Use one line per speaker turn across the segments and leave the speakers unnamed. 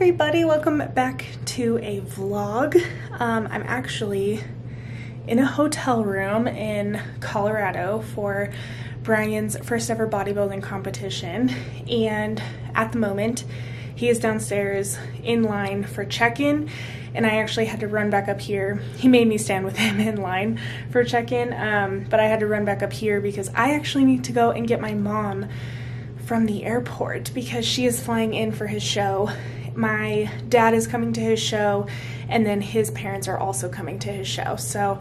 everybody, welcome back to a vlog. Um, I'm actually in a hotel room in Colorado for Brian's first ever bodybuilding competition and at the moment he is downstairs in line for check-in and I actually had to run back up here. He made me stand with him in line for check-in um, but I had to run back up here because I actually need to go and get my mom from the airport because she is flying in for his show my dad is coming to his show, and then his parents are also coming to his show. So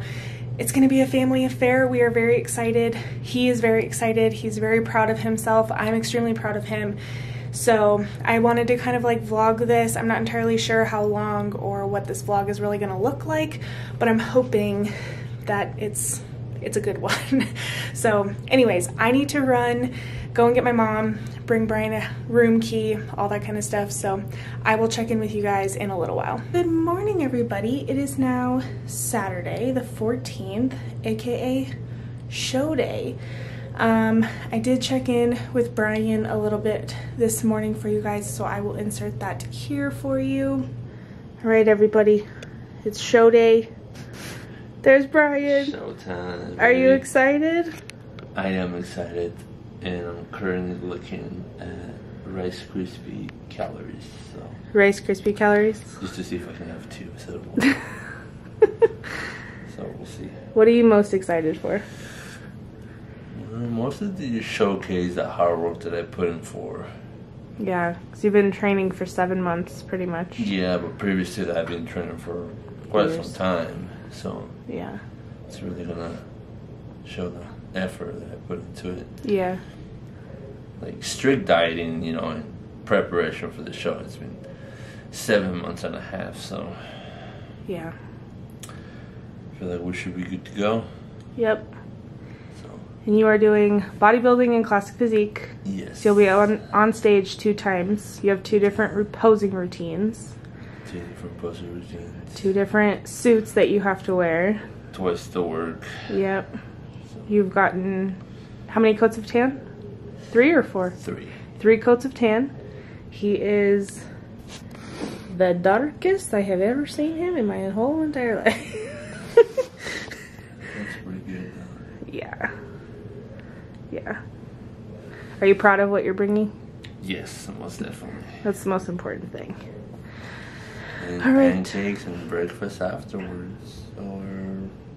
it's going to be a family affair. We are very excited. He is very excited. He's very proud of himself. I'm extremely proud of him. So I wanted to kind of like vlog this. I'm not entirely sure how long or what this vlog is really going to look like, but I'm hoping that it's it's a good one. so anyways, I need to run, go and get my mom, bring Brian a room key, all that kind of stuff. So I will check in with you guys in a little while. Good morning, everybody. It is now Saturday, the 14th, AKA show day. Um, I did check in with Brian a little bit this morning for you guys, so I will insert that here for you. All right, everybody, it's show day. There's Brian.
Showtime.
Are you excited?
I am excited, and I'm currently looking at Rice Krispie calories. So
Rice Krispie calories.
just to see if I can have two instead of one. so we'll see.
What are you most excited for?
Most of the showcase that hard work that I put in for.
Yeah, because you've been training for seven months, pretty much.
Yeah, but previous to that, I've been training for quite
Years.
some time. So
Yeah.
it's really gonna show the effort that I put into it.
Yeah.
like strict dieting, you know, in preparation for the show. It's been seven months and a half, so
Yeah.
I feel like we should be good to go.
Yep.
So
And you are doing bodybuilding and classic physique.
yes,
So you'll be on, on stage two times. You have two different posing routines,
two different routines,
two different suits that you have to wear.
twice the work.
Yep. You've gotten how many coats of tan? Three or four?
Three.
Three coats of tan. He is the darkest I have ever seen him in my whole entire life.
That's pretty good. Though.
yeah. Yeah. Are you proud of what you're bringing?
Yes, most definitely.
That's the most important thing.
And
All right.
pancakes and breakfast afterwards, or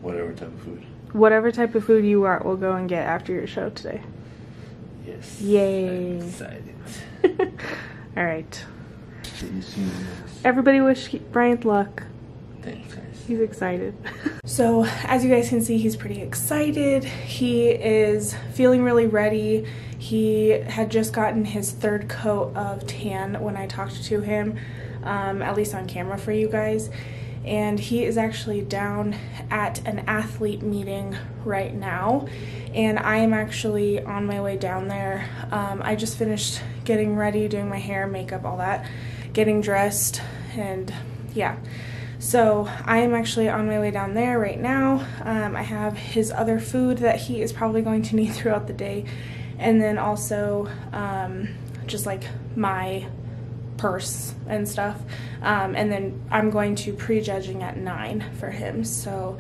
whatever type of food.
Whatever type of food you want, we'll go and get after your show today.
Yes.
Yay.
I'm excited.
All right.
See you soon. guys.
Everybody wish Brian luck.
Thanks, guys.
He's excited. So, as you guys can see, he's pretty excited. He is feeling really ready. He had just gotten his third coat of tan when I talked to him, um, at least on camera for you guys. And he is actually down at an athlete meeting right now. And I am actually on my way down there. Um, I just finished getting ready, doing my hair, makeup, all that, getting dressed, and yeah. So I am actually on my way down there right now. Um, I have his other food that he is probably going to need throughout the day, and then also um, just like my purse and stuff. Um, and then I'm going to prejudging at nine for him. So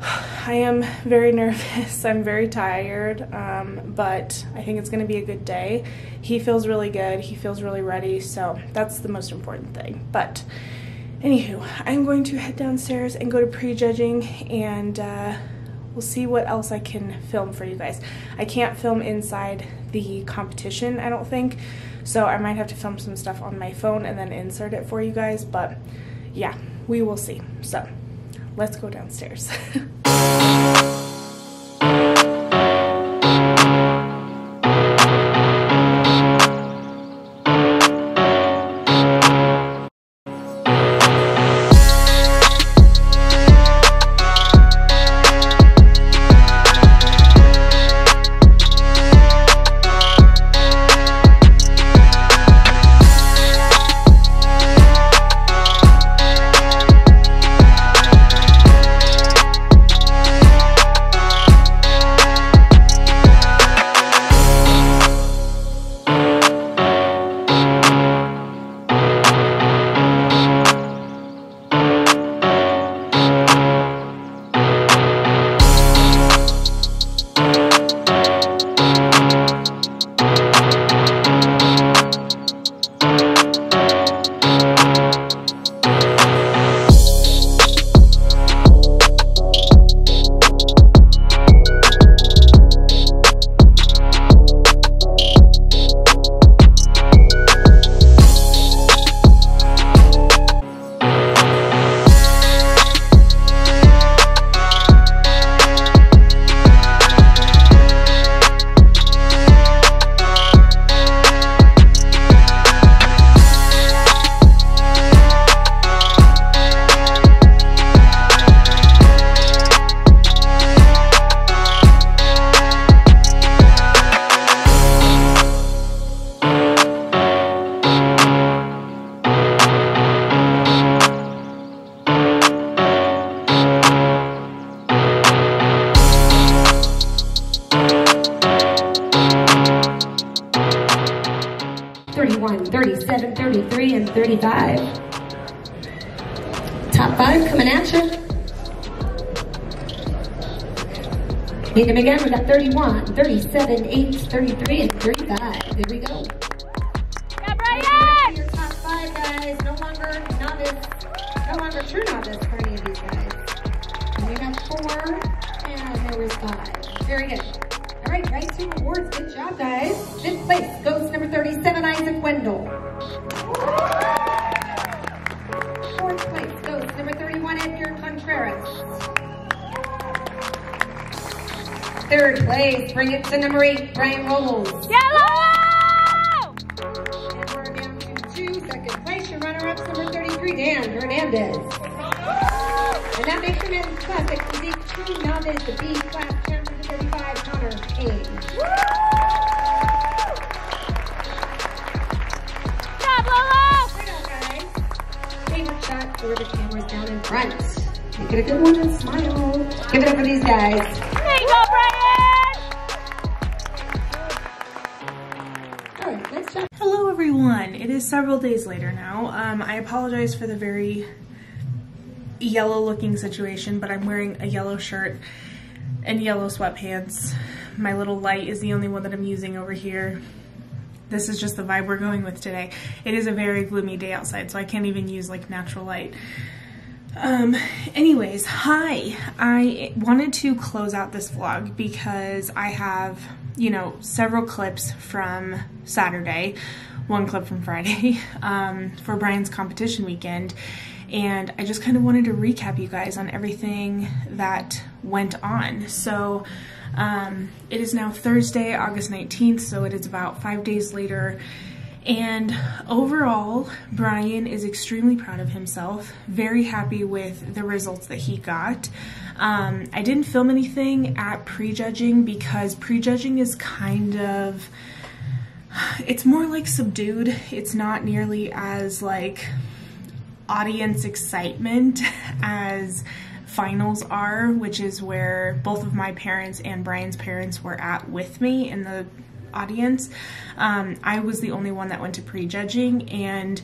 I am very nervous. I'm very tired, um, but I think it's going to be a good day. He feels really good. He feels really ready. So that's the most important thing. But anywho, I'm going to head downstairs and go to prejudging and uh, we'll see what else I can film for you guys. I can't film inside the competition, I don't think. So I might have to film some stuff on my phone and then insert it for you guys. But yeah, we will see. So let's go downstairs.
37, 33, and 35. Top five coming at you. Need them again. We got 31, 37, 8, 33, and 35. There we go.
Yeah, Brian!
Your top five guys. No longer novice. No longer true novice for any of these guys. And we got four, and there was five. Very good. All right, guys, two awards. Good job, guys. Fifth place bring it to number eight, Brian Robles.
Yellow!
And we're down to two. Second place, your runner-up, number 33, Dan Hernandez. And that makes your men's classic physique true novice, the B class champion 35, Connor Payne.
Job, Lolo!
Right on, guys. Favorite shot for the cameras down in front. Make it a good one and smile. Give it up for these guys.
Several days later now. Um, I apologize for the very yellow looking situation, but I'm wearing a yellow shirt and yellow sweatpants. My little light is the only one that I'm using over here. This is just the vibe we're going with today. It is a very gloomy day outside, so I can't even use like natural light. Um, anyways, hi. I wanted to close out this vlog because I have, you know, several clips from Saturday, one clip from Friday, um, for Brian's competition weekend. And I just kind of wanted to recap you guys on everything that went on. So, um, it is now Thursday, August 19th, so it is about five days later. And overall, Brian is extremely proud of himself, very happy with the results that he got. Um, I didn't film anything at prejudging because prejudging is kind of, it's more like subdued. It's not nearly as like audience excitement as finals are, which is where both of my parents and Brian's parents were at with me in the audience. Um, I was the only one that went to prejudging, and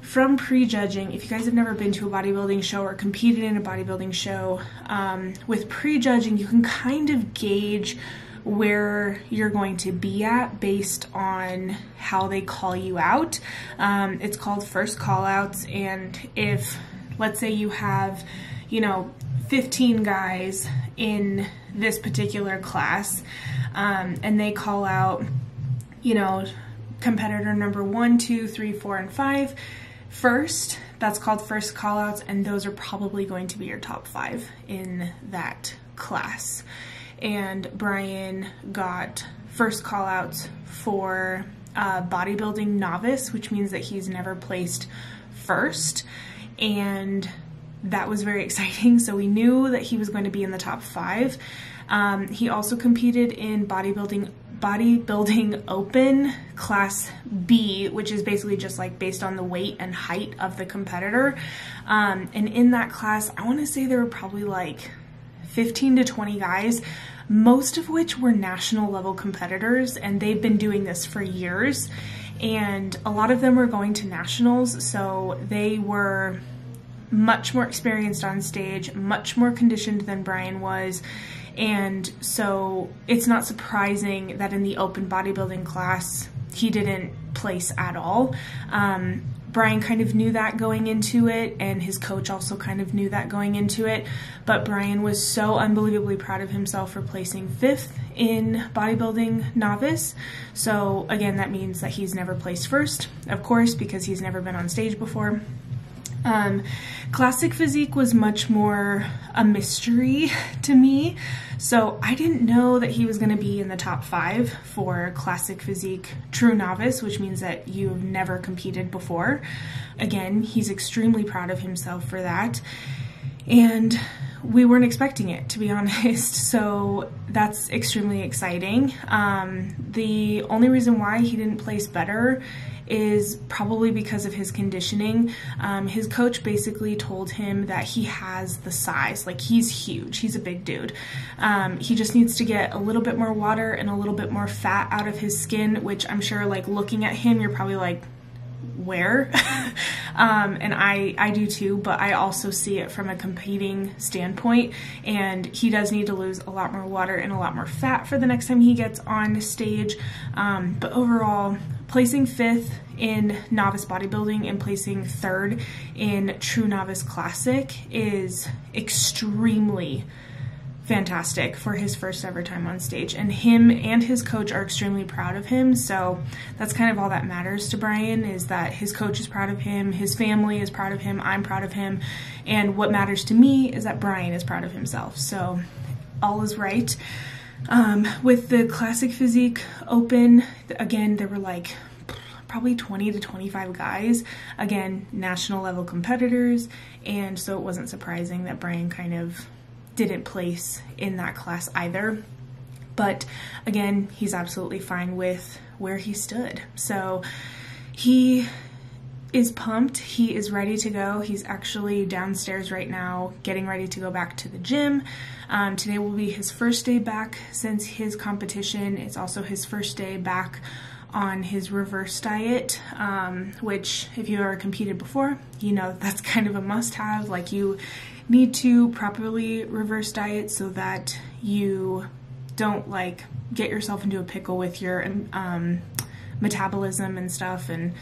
from prejudging, if you guys have never been to a bodybuilding show or competed in a bodybuilding show, um, with prejudging, you can kind of gauge where you're going to be at based on how they call you out. Um, it's called first call outs, and if let's say you have, you know, 15 guys in this particular class, um, and they call out, you know, competitor number one, two, three, four, and five first. That's called first call outs, and those are probably going to be your top five in that class. And Brian got first call outs for uh, bodybuilding novice, which means that he's never placed first. And that was very exciting. So we knew that he was going to be in the top five. Um, he also competed in bodybuilding bodybuilding open class B, which is basically just like based on the weight and height of the competitor. Um, and in that class, I want to say there were probably like 15 to 20 guys, most of which were national level competitors, and they've been doing this for years. And a lot of them were going to nationals, so they were much more experienced on stage, much more conditioned than Brian was. And so it's not surprising that in the open bodybuilding class, he didn't place at all. Um, Brian kind of knew that going into it, and his coach also kind of knew that going into it. But Brian was so unbelievably proud of himself for placing fifth in bodybuilding novice. So, again, that means that he's never placed first, of course, because he's never been on stage before. Um, classic physique was much more a mystery to me. So I didn't know that he was going to be in the top five for classic physique true novice, which means that you've never competed before. Again, he's extremely proud of himself for that. And we weren't expecting it, to be honest. So that's extremely exciting. Um, the only reason why he didn't place better is probably because of his conditioning. Um, his coach basically told him that he has the size, like he's huge, he's a big dude. Um, he just needs to get a little bit more water and a little bit more fat out of his skin, which I'm sure, like looking at him, you're probably like, where um, and I, I do too, but I also see it from a competing standpoint. And he does need to lose a lot more water and a lot more fat for the next time he gets on stage. Um, but overall, placing fifth in novice bodybuilding and placing third in true novice classic is extremely fantastic for his first ever time on stage. And him and his coach are extremely proud of him. So that's kind of all that matters to Brian is that his coach is proud of him, his family is proud of him, I'm proud of him. And what matters to me is that Brian is proud of himself. So all is right. Um, with the Classic Physique Open, again, there were like probably 20 to 25 guys, again, national level competitors. And so it wasn't surprising that Brian kind of didn't place in that class either. But again, he's absolutely fine with where he stood. So he is pumped. He is ready to go. He's actually downstairs right now getting ready to go back to the gym. Um, today will be his first day back since his competition. It's also his first day back on his reverse diet, um, which if you ever competed before, you know that's kind of a must have. Like you need to properly reverse diet so that you don't like get yourself into a pickle with your um, metabolism and stuff and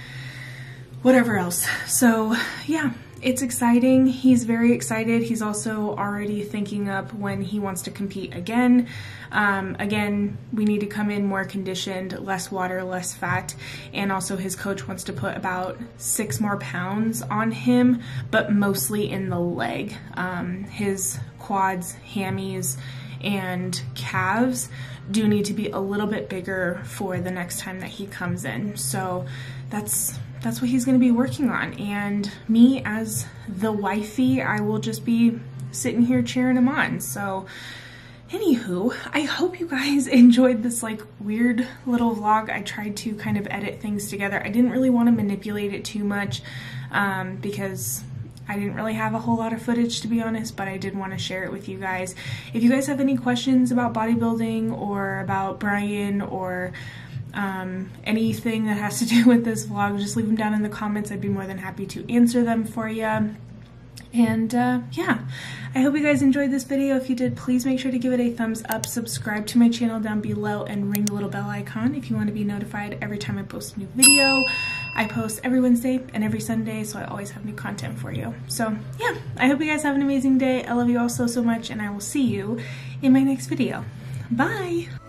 whatever else. So yeah, it's exciting. He's very excited. He's also already thinking up when he wants to compete again. Um, again, we need to come in more conditioned, less water, less fat, and also his coach wants to put about six more pounds on him, but mostly in the leg. Um, his quads, hammies, and calves do need to be a little bit bigger for the next time that he comes in. So that's that's what he's going to be working on. And me as the wifey, I will just be sitting here cheering him on. So anywho, I hope you guys enjoyed this like weird little vlog. I tried to kind of edit things together. I didn't really want to manipulate it too much um, because I didn't really have a whole lot of footage to be honest, but I did want to share it with you guys. If you guys have any questions about bodybuilding or about Brian or um, anything that has to do with this vlog, just leave them down in the comments. I'd be more than happy to answer them for you. And uh, yeah, I hope you guys enjoyed this video. If you did, please make sure to give it a thumbs up, subscribe to my channel down below, and ring the little bell icon if you want to be notified every time I post a new video. I post every Wednesday and every Sunday, so I always have new content for you. So yeah, I hope you guys have an amazing day. I love you all so, so much, and I will see you in my next video. Bye!